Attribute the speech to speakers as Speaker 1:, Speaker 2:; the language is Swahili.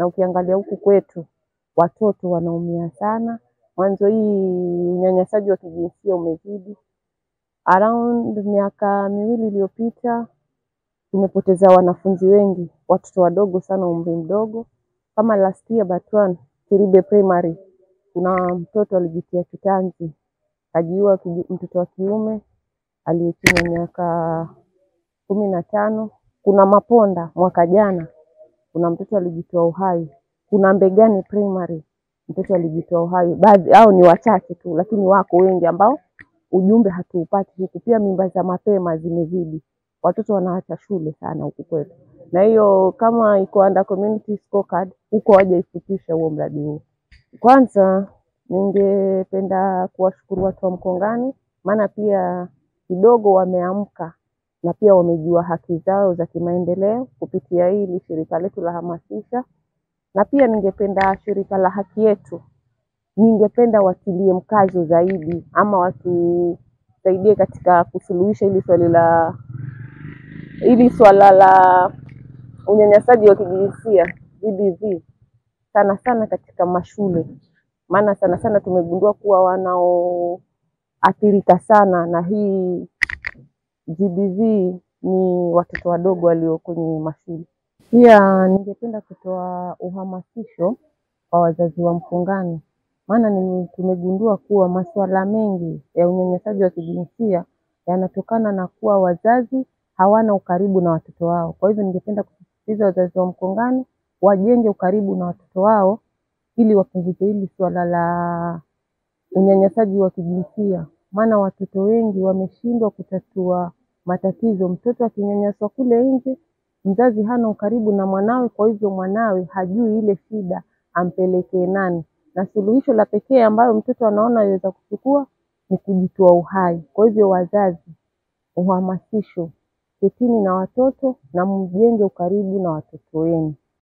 Speaker 1: na ukiangalia huku kwetu watoto wanaumia sana. Mwanzo hii unyanyasaji wa kijinsia umezidi. Around miaka miwili iliyopita tumepoteza wanafunzi wengi, watoto wadogo sana, umri mdogo. Kama last year Batwan Kiribe Primary, kuna mtoto alijitia kitanzi kajiua, mtoto wa kiume aliyechini miaka kumi na tano. Kuna Maponda mwaka jana, kuna mtoto alijitoa uhai. Kuna Mbegani Primary mtoto alijitoa uhai. Baadhi hao ni wachache tu, lakini wako wengi ambao ujumbe hatuupati huku. Pia mimba za mapema zimezidi, watoto wanaacha shule sana huku kwetu, na hiyo kama iko under community scorecard huko hawajaifutisha huo mradi huo. Kwanza ningependa kuwashukuru watu wa Mkongani, maana pia kidogo wameamka na pia wamejua haki zao za kimaendeleo kupitia hili shirika letu la Hamasisha, na pia ningependa shirika la Haki Yetu, ningependa watilie mkazo zaidi, ama watusaidie katika kusuluhisha hili swali la hili swala la unyanyasaji wa kijinsia GBV sana sana katika mashule, maana sana sana tumegundua kuwa wanaoathirika sana na hii GBV ni watoto wadogo walio kwenye mashule. Pia ningependa kutoa uhamasisho kwa wazazi wa Mkongani, maana tumegundua kuwa masuala mengi ya unyanyasaji wa kijinsia yanatokana na kuwa wazazi hawana ukaribu na watoto wao. Kwa hivyo ningependa kusisitiza wazazi wa Mkongani wajenge ukaribu na watoto wao ili wapunguze hili suala la unyanyasaji wa kijinsia, maana watoto wengi wameshindwa kutatua matatizo. Mtoto akinyanyaswa kule nje, mzazi hana ukaribu na mwanawe, kwa hivyo mwanawe hajui ile shida ampelekee nani, na suluhisho la pekee ambayo mtoto anaona aweza kuchukua ni kujitoa uhai. Kwa hivyo wazazi, uhamasisho, ketini na watoto na mjenge ukaribu na watoto wenu.